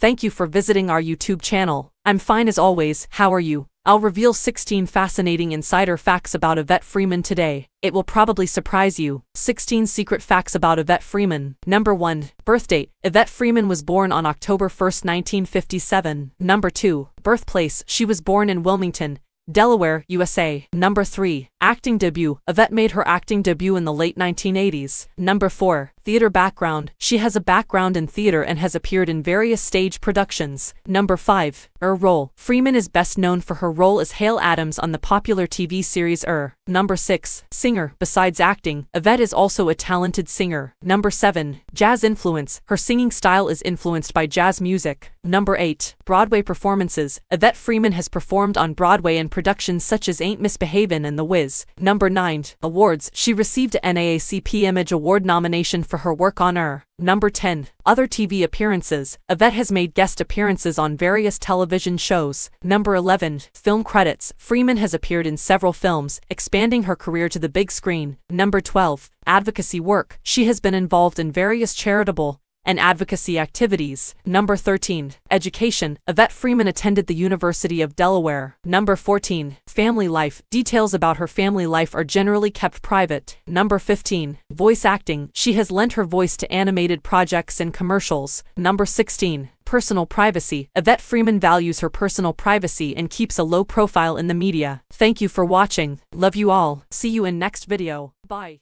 Thank you for visiting our YouTube channel. I'm fine as always, how are you? I'll reveal 16 fascinating insider facts about Yvette Freeman today. It will probably surprise you. 16 secret facts about Yvette Freeman. Number 1. Birthdate. Yvette Freeman was born on October 1, 1957. Number 2. Birthplace. She was born in Wilmington, Delaware, USA. Number 3. Acting debut. Yvette made her acting debut in the late 1980s. Number 4. Theater background. She has a background in theater and has appeared in various stage productions. Number 5. Er role. Freeman is best known for her role as Haleh Adams on the popular TV series Er. Number 6. Singer. Besides acting, Yvette is also a talented singer. Number 7. Jazz influence. Her singing style is influenced by jazz music. Number 8. Broadway performances. Yvette Freeman has performed on Broadway in productions such as Ain't Misbehavin' and The Wiz. Number 9. Awards. She received a NAACP Image Award nomination for her work on Er. Number 10. Other TV appearances. Yvette has made guest appearances on various television shows. Number 11. Film credits. Freeman has appeared in several films, expanding her career to the big screen. Number 12. Advocacy work. She has been involved in various charitable, and advocacy activities. Number 13. Education. Yvette Freeman attended the University of Delaware. Number 14. Family life. Details about her family life are generally kept private. Number 15. Voice acting. She has lent her voice to animated projects and commercials. Number 16. Personal privacy. Yvette Freeman values her personal privacy and keeps a low profile in the media. Thank you for watching. Love you all. See you in next video. Bye.